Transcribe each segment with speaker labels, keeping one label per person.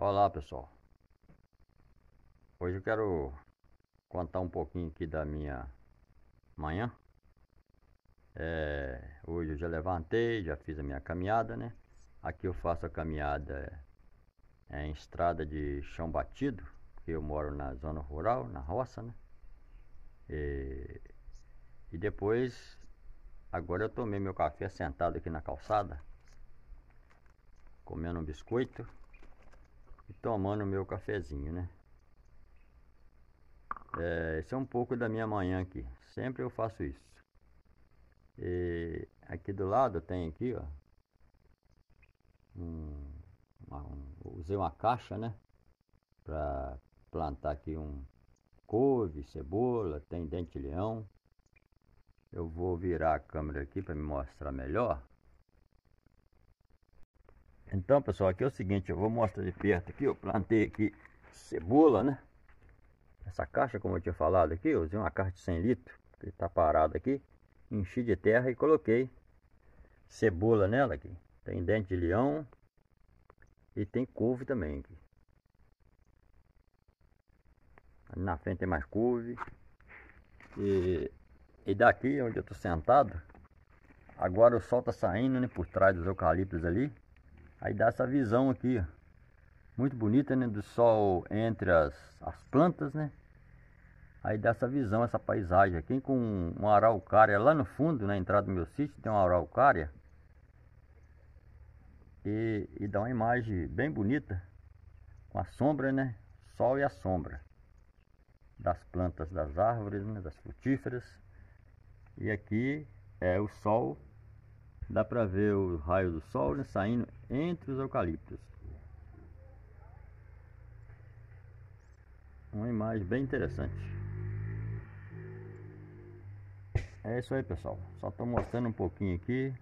Speaker 1: Olá pessoal, hoje eu quero contar um pouquinho aqui da minha manhã. É, hoje eu já levantei, já fiz a minha caminhada, né? Aqui eu faço a caminhada é, em estrada de chão batido, porque eu moro na zona rural, na roça, né? E, e depois, agora eu tomei meu café sentado aqui na calçada, comendo um biscoito e tomando meu cafezinho, né? É, esse é um pouco da minha manhã aqui. Sempre eu faço isso. E aqui do lado tem aqui, ó. Um, uma, um, usei uma caixa, né? Para plantar aqui um couve, cebola, tem dente-leão. Eu vou virar a câmera aqui para me mostrar melhor. Então, pessoal, aqui é o seguinte, eu vou mostrar de perto aqui, eu plantei aqui cebola, né? Essa caixa, como eu tinha falado aqui, eu usei uma caixa de 100 litros, que está parada aqui, enchi de terra e coloquei cebola nela aqui. Tem dente de leão e tem couve também aqui. Ali na frente tem mais couve. E, e daqui onde eu estou sentado, agora o sol está saindo né, por trás dos eucaliptos ali. Aí dá essa visão aqui, ó. Muito bonita, né? Do sol entre as, as plantas, né? Aí dá essa visão, essa paisagem aqui com uma araucária lá no fundo, na entrada do meu sítio, tem uma araucária. E, e dá uma imagem bem bonita, com a sombra, né? Sol e a sombra das plantas das árvores, né? das frutíferas. E aqui é o sol Dá pra ver o raio do sol né, saindo entre os eucaliptos. Uma imagem bem interessante. É isso aí pessoal. Só estou mostrando um pouquinho aqui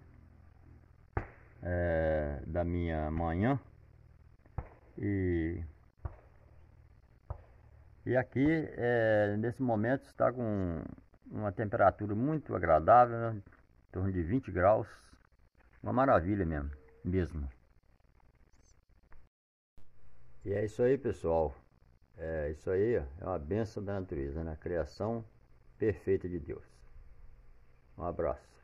Speaker 1: é, da minha manhã. E, e aqui é, nesse momento está com uma temperatura muito agradável, né? em torno de 20 graus. Uma maravilha mesmo, mesmo. E é isso aí, pessoal. É isso aí, é uma benção da natureza, né? A criação perfeita de Deus. Um abraço.